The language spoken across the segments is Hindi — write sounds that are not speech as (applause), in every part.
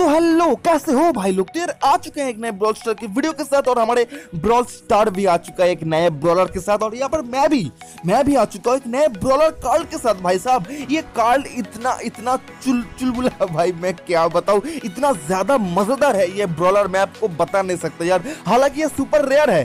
हेलो कैसे हो भाई लोग? तो यार, आ चुके हैं एक नए ब्रॉल स्टार की वीडियो के साथ और हमारे ब्रॉल स्टार भी आ चुका है एक नए ब्रॉलर के साथ और यहाँ पर मैं भी मैं भी आ चुका हूँ एक नए ब्रॉलर कार्ड के साथ भाई साहब। ये कार्ड इतना इतना चुल, चुलबुला है भाई, मैं क्या बताऊँ? इतना ज़्यादा मज़ेदार है ये ब्रॉलर मैं आपको बता नहीं सकता यार। हालाँकि ये सुपर रेयर है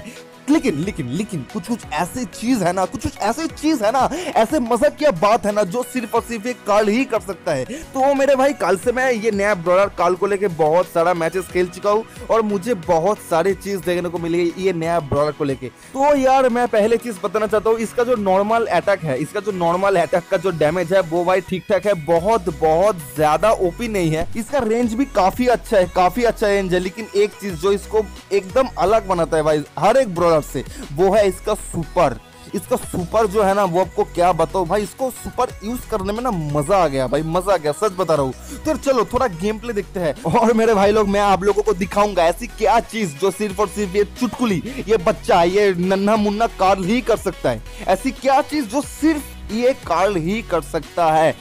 लेकिन लेकिन लेकिन कुछ कुछ ऐसी चीज़ है ना, कुछ कुछ ऐसी चीज़ है ना, ऐसे मज़ाक की बात है ना, जो सिर्फ़ और सिर्फ़ एक कार्ड ही कर सकता है। तो वो मेरे भाई, कल से मैं ये नया ब्रॉलर काल को लेके बहुत सारा मैचेस खेल चुका हूँ और मुझे बहुत सारी चीज़ देखने को मिली ये नया ब्रॉलर को लेके। तो यार, मैं पहले चीज़ बताना चाहता हूँ, इसका जो नॉर्मल अटैक है, इसका जो नॉर्मल अटैक का जो डैमेज है, वो भाई ठीक ठाक है, बहुत बहुत ज़्यादा ओपी नहीं है। इसका रेंज भी काफ़ी अच्छा है, काफ़ी अच्छा रेंज है, लेकिन एक चीज़ जो इसको एकदम अलग बनाता है भाई, हर एक ब्रॉलर से। वो है इसका सुपर। इसका सुपर जो है ना, वो आपको क्या बताओ भाई, इसको सुपर यूज़ करने में ना मज़ा आ गया, भाई, मज़ा आ गया, सच बता रहा हूँ। तो चलो, थोड़ा गेम प्ले देखते हैं। और मेरे भाई लोग, मैं आप लोगों को दिखाऊँगा ऐसी क्या चीज़ जो सिर्फ़ और सिर्फ़ ये चुटकुली, ये बच्चा, ये नन्हा मुन्ना कार्ल ही कर सकता है। ऐसी क्या चीज़ जो सिर्फ़ ये कार्ल ही कर सकता है?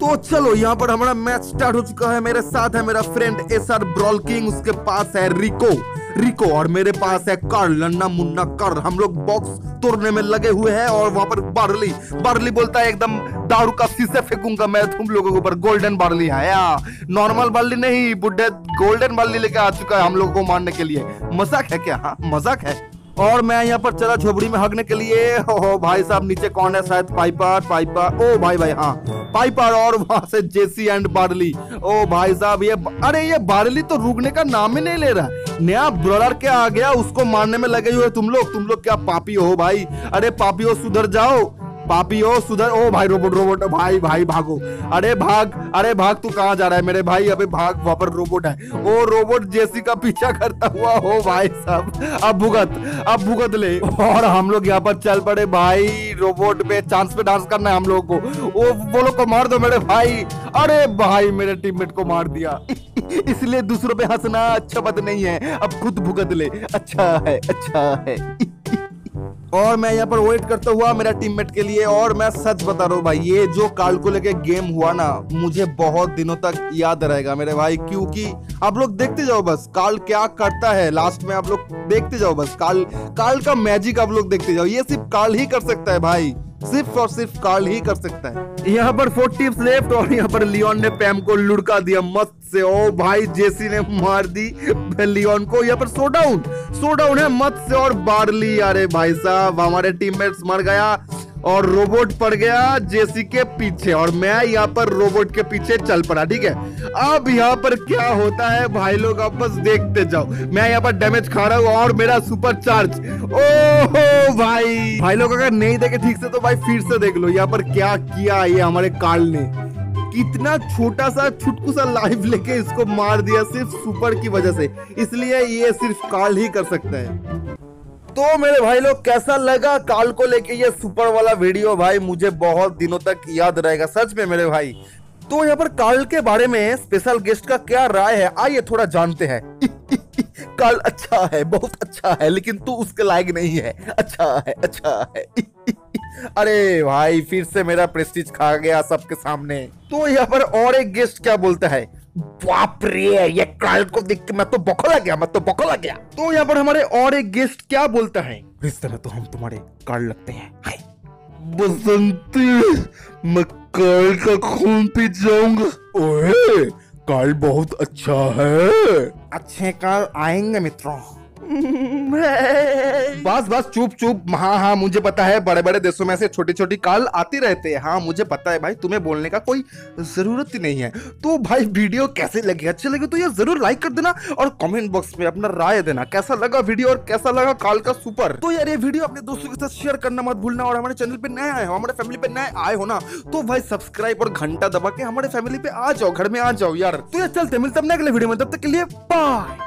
तो चलो, यहाँ पर हमारा मैच स्टार्ट हो चुका है। मेरे साथ है मेरा फ्रेंड एस आर ब्रॉल उसके पास है रिको रिको और मेरे पास है, कर लन्ना मुन्ना कर। हम लोग बॉक्स तोड़ने में लगे हुए हैं और वहाँ पर बार्ली बार्ली बोलता है, एकदम दारू का शीशे फेंकूँगा मैं तुम लोगों के ऊपर। गोल्डन बार्ली है, या। नॉर्मल बार्ली नहीं, बुढ़े गोल्डन बार्ली लेके आ चुका है हम लोगों को मारने के लिए। मज़ाक है क्या? हाँ मज़ाक है। और मैं यहाँ पर चला झोपड़ी में हगने के लिए। ओ भाई साहब, नीचे कौन है? शायद पाइपर पाइपर ओ, भाई भाई हाँ। पाइपर और वहाँ से जेसी एंड बार्ली ओ, भाई साहब, ये अरे, ये बार्ली तो रुकने का नाम ही नहीं ले रहा। नया ब्रॉलर के आ गया, उसको मारने में लगे हुए तुम लोग। तुम लोग क्या पापी हो भाई? अरे पापी हो, सुधर जाओ। पापी हो, सुधर ओ भाई रोबोट रोबोट भाई भाई, भागो। अरे भाग अरे भाग, तू कहाँ जा रहा है मेरे भाई? अबे भाग, वहाँ पर रोबोट है। ओ रोबोट जेसी का पीछा करता हुआ हो भाई साहब। अब भुगत अब भुगत ले। और हम लोग यहाँ पर चल पड़े भाई। रोबोट पे चांस पे डांस करना है हम लोगों को। ओ, वो लोग को मार दो मेरे भाई। अरे भाई, मेरे टीममेट को मार दिया। (laughs) इसलिए दूसरों पे हंसना अच्छा बात नहीं है। अब खुद भुगत ले। अच्छा है अच्छा है। (laughs) और मैं यहाँ पर वेट करता हुआ मेरा टीममेट के लिए और मैं सच बता रहा हूँ भाई, ये जो काल को लेके गेम हुआ ना, मुझे बहुत दिनों तक याद रहेगा मेरे भाई, क्योंकि आप लोग देखते जाओ बस, काल क्या करता है लास्ट में आप लोग देखते जाओ बस, काल काल का मैजिक आप लोग देखते जाओ। ये सिर्फ़ काल ही कर सकता है भाई। सिर्फ़ और सिर्फ़ कार्ल ही कर सकता है। यहाँ पर फोर टिप्स लेफ़्ट और यहाँ पर लियोन ने पैम को लुड़का दिया मस्त से। ओ भाई जेसी ने मार दी लियोन को। यहाँ पर सो डाउन सो डाउन है मत से और बारली अरे भाई साहब, हमारे टीममेट्स मर गया। और रोबोट पड़ गया जेसी के पीछे, और मैं यहाँ पर रोबोट के पीछे चल पड़ा, ठीक है? अब यहाँ पर क्या होता है, भाई लोग अब बस देखते जाओ। मैं यहाँ पर डैमेज खा रहा हूँ, और मेरा सुपर चार्ज ओ भाई। भाई लोग, अगर नहीं देखे ठीक से तो भाई फिर से देख लो, यहाँ पर क्या किया ये हमारे काल ने। कितना छोटा सा, छुटकू सा लाइव लेके इसको मार दिया सिर्फ़ सुपर की वजह से। इसलिए ये सिर्फ़ काल ही कर सकता है। तो मेरे भाई लोग, कैसा लगा काल को लेके ये सुपर वाला वीडियो? भाई, मुझे बहुत दिनों तक याद रहेगा, सच में मेरे भाई। तो यहाँ पर काल के बारे में स्पेशल गेस्ट का क्या राय है, आइए थोड़ा जानते हैं। (laughs) काल अच्छा है, बहुत अच्छा है, लेकिन तू उसके लायक नहीं है। अच्छा है अच्छा है। (laughs) अरे भाई, फिर से मेरा प्रेस्टीज खा गया सबके सामने। तो यहाँ पर और एक गेस्ट क्या बोलता है? बाप रे ये काल को देख के मैं तो बखला गया मैं तो बखला गया। तो यहाँ पर हमारे और एक गेस्ट क्या बोलता है? इस तरह तो हम तुम्हारे कार्ड लगते हैं। हाय। बसंती मैं काल का खून पी जाऊँगा। ओए काल बहुत अच्छा है। अच्छे काल आएँगे मित्रों। (laughs) बस बस, चुप चुप। हाँ हाँ मुझे पता है बड़े बड़े देशों में से छोटी छोटी काल आती रहते हैं। हाँ मुझे पता है भाई, तुम्हें बोलने का कोई ज़रूरत ही नहीं है। तो भाई, वीडियो कैसे लगे? अच्छे लगे तो ये ज़रूर लाइक कर देना और कमेंट बॉक्स में अपना राय देना। कैसा लगा वीडियो और कैसा लगा काल का सुपर तो यार, ये वीडियो अपने दोस्तों के साथ शेयर करना मत भूलना और हमारे चैनल पे नए आए हो, हमारे फैमिली पे नए आए हो ना तो भाई सब्सक्राइब और घंटा दबा के हमारे फैमिली पे आ जाओ, घर में आ जाओ यार। तो यार चलते मिलते अपने अगले वीडियो में, तब तक के लिए बाय